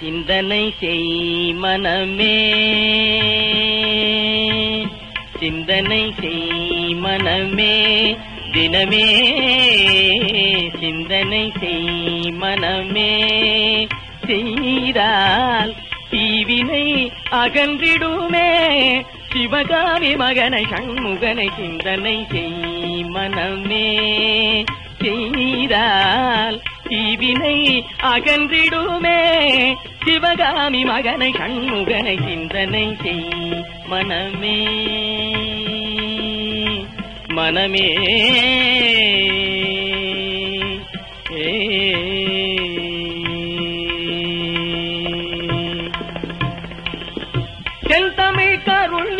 சிந்தனை செய் மனமே. சிந்தனை செய் மனமே. தினமே சிந்தனை செய் மனமே. செய்தால் தீவினை அகன்றிடுமே. சிவகாமி மகனை சண்முகனை சிந்தனை செய் மனமே. தீவினை அகன்றிடுமே. சிவகாமி மகனை கண்முகனை சிந்தனை செய் மனமே. மனமே. ஏ. செந்தமிழ் கருள்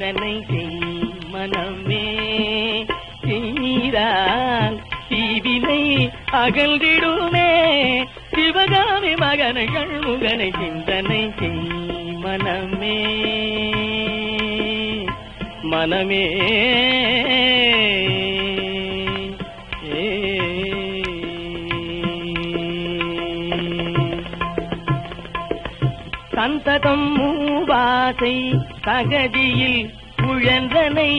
சாதனை செய் மனமே செய்தால் தீவினை அகழ்ந்திடுமே சிவகாமி மகனை முகனை சிந்தனை செய் மனமே மனமே சந்ததம் மூவாசை தகதியில் புழந்தனை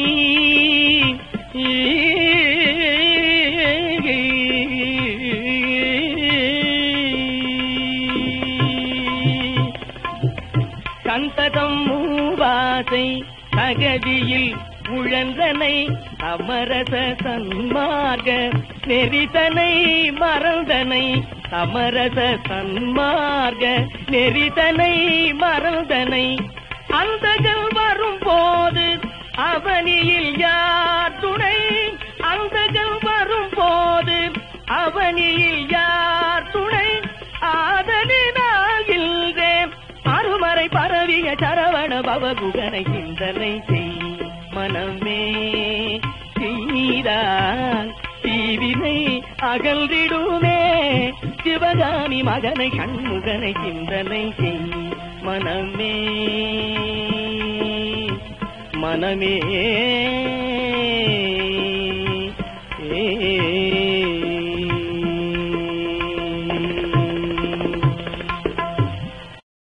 சந்ததம் மூவாசை தகதியில் உழன்றனை அமரச சன்மார்க நெறிதனை மறந்தனை அமரச சன்மார்க நெறிதனை மறந்தனை. அந்தகள் வரும்போது அவனியில் யார் துணை? அந்தகள் வரும்போது அவனியில் யார் துணை? ஆதலினாகின்றேன் அருமறை பரவிய சரவண பவகுகனை சிந்தனை செய். மனமே செய்தால் தீவினை அகன்றிடுமே சிவகாமி மகனை கண்முகனை சிந்தனை செய். மனமே மனமே.